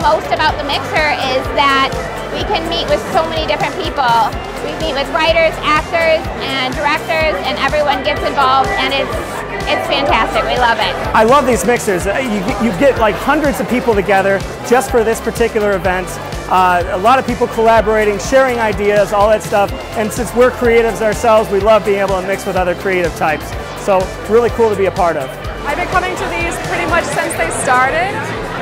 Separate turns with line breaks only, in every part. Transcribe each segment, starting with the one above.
most about the mixer is that we can meet with so many different people. We meet with writers, actors, and directors, and everyone gets involved, and it's it's fantastic. We love it.
I love these mixers. Uh, You, you get like hundreds of people together just for this particular event. Uh, a lot of people collaborating, sharing ideas, all that stuff. And since we're creatives ourselves, we love being able to mix with other creative types. So really cool to be a part of.
I've been coming to these pretty much since they started,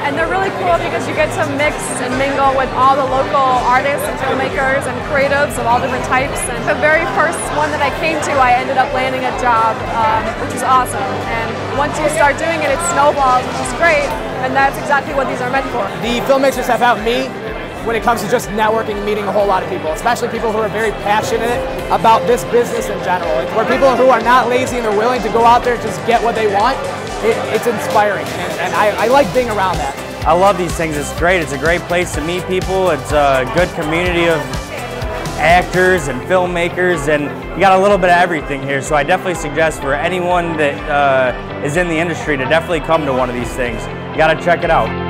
and they're really cool because you get to mix and mingle with all the local artists and filmmakers and creatives of all different types. And the very first one that I came to, I ended up landing a job, um, which is awesome. And once you start doing it, it snowballs, which is great, and that's exactly what these are meant for.
The filmmakers have helped me when it comes to just networking and meeting a whole lot of people, especially people who are very passionate about this business in general. Like, where people who are not lazy and they're willing to go out there and just get what they want, it, it's inspiring, and, and I, I like being around that.
I love these things. It's great. It's a great place to meet people. It's a good community of actors and filmmakers, and you got a little bit of everything here. So I definitely suggest for anyone that uh, is in the industry to definitely come to one of these things. You got to check it out.